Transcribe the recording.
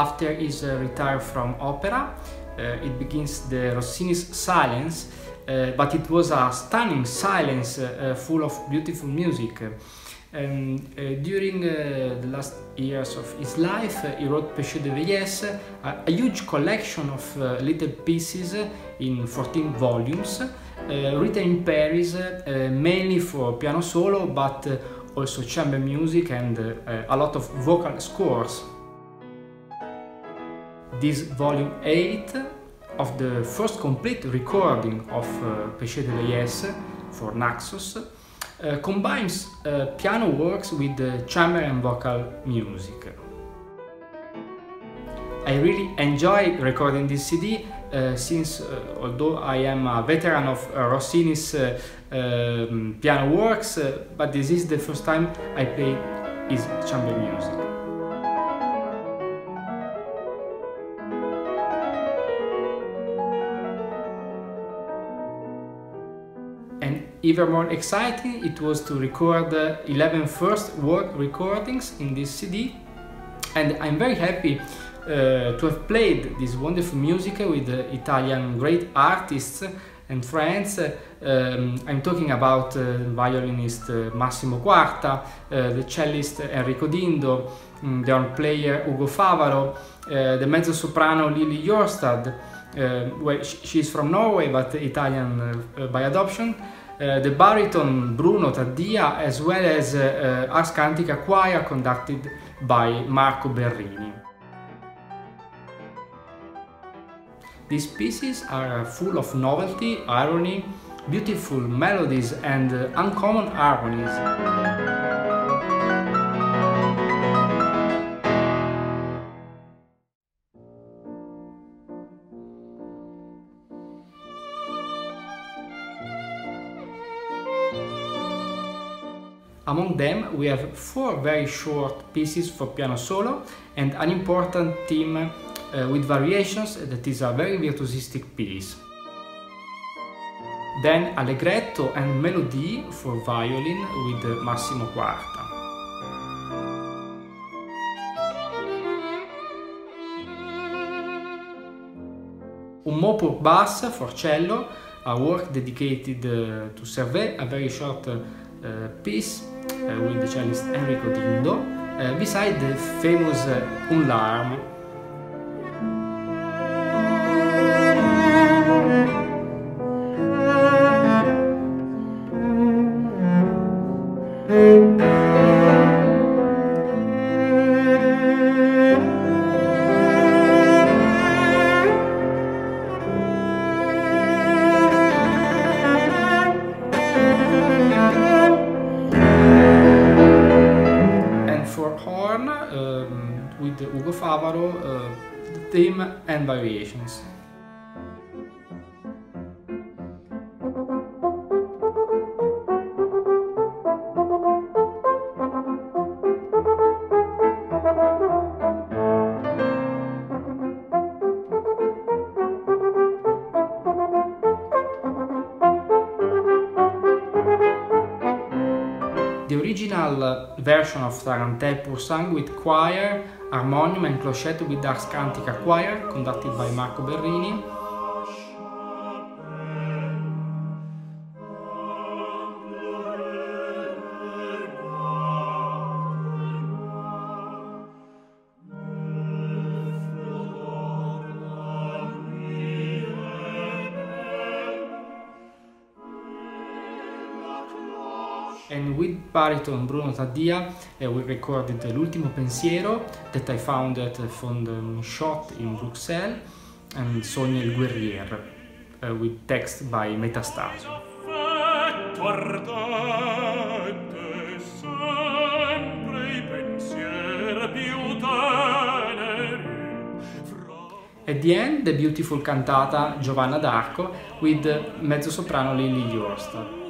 after his uh, retire from opera. Uh, it begins the Rossini's silence, uh, but it was a stunning silence uh, full of beautiful music. Um, during the last years of his life, he wrote Péché de Vieillesse, a, a huge collection of little pieces in 14 volumes, written in Paris mainly for piano solo, but also chamber music and a lot of vocal scores this volume 8 of the first complete recording of uh, Péché de for Naxos uh, combines uh, piano works with chamber and vocal music. I really enjoy recording this CD uh, since uh, although I am a veteran of uh, Rossini's uh, um, piano works, uh, but this is the first time I play his chamber music. Even more exciting, it was to record the 11 first work recordings in this CD and I'm very happy uh, to have played this wonderful music with the Italian great artists and friends. Um, I'm talking about uh, violinist uh, Massimo Quarta, uh, the cellist Enrico Dindo, um, the horn player Ugo Favaro, uh, the mezzo soprano Lili Jorstad, uh, well, she's from Norway but Italian by adoption, uh, the baritone Bruno Taddia as well as uh, Ars Cantica Choir conducted by Marco Berrini. These pieces are full of novelty, irony, beautiful melodies and uncommon harmonies. Among them, we have four very short pieces for piano solo and an important theme uh, with variations that is a very virtuosistic piece. Then Allegretto and Melody for violin with Massimo Quarta. Un mot pour bass for cello, a work dedicated uh, to Servet, a very short uh, piece with the cellist Enrico Dindo, uh, beside the famous uh, Un Larme with Ugo Favaro, uh, the theme and variations. The original version of Tarantelle Pur Sang with choir Harmonium and Clochette with Ars Cantica Choir, conducted by Marco Berrini. And with baritone Bruno Taddia uh, we recorded L'ultimo pensiero that I found at Fond Shot in Bruxelles and Sonia il Guerrier uh, with text by Metastasio. At the end, the beautiful cantata Giovanna d'Arco with mezzo soprano Lily Yorstad.